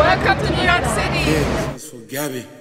Welcome to New York City.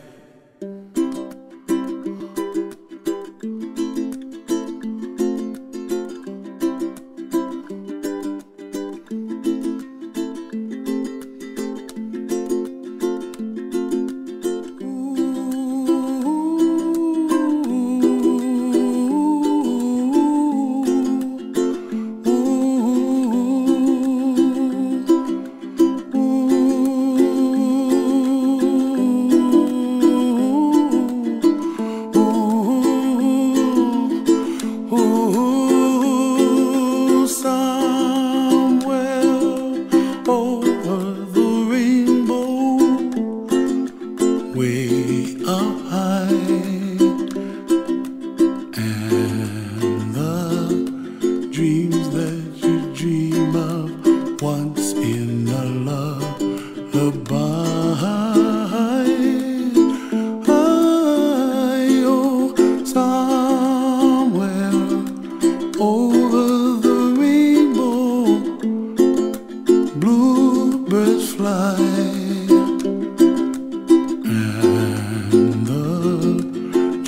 Ooh, somewhere over the rainbow, way up high, and the dreams that you dream of once in a lullaby.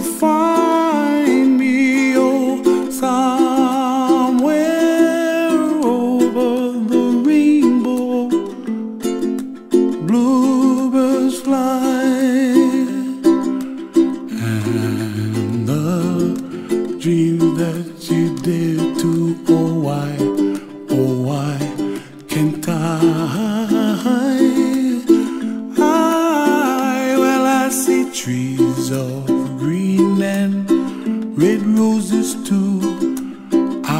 you find me, oh, somewhere over the rainbow. Bluebirds fly and the dreams that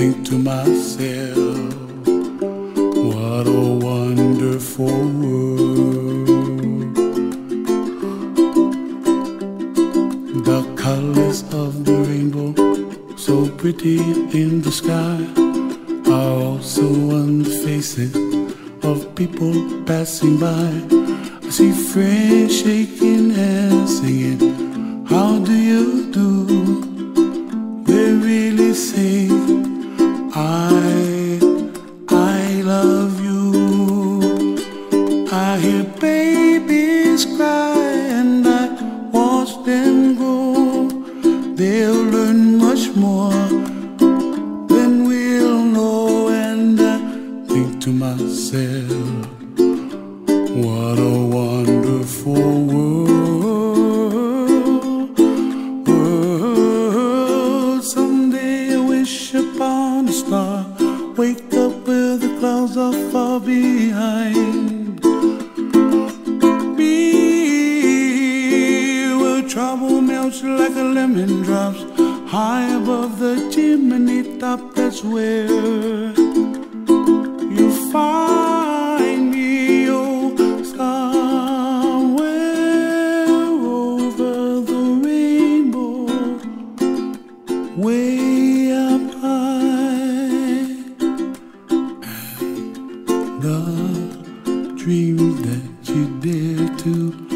think to myself, what a wonderful world. The colors of the rainbow, so pretty in the sky, are also on the faces of people passing by. I see friends shaking hands, singing, How do you do? They really say, They'll learn much more than we'll know. And I think to myself, what a wonderful world. Melts like a lemon drops. High above the chimney top, that's where you find me. Oh, somewhere over the rainbow, way up high. the dreams that you dare to.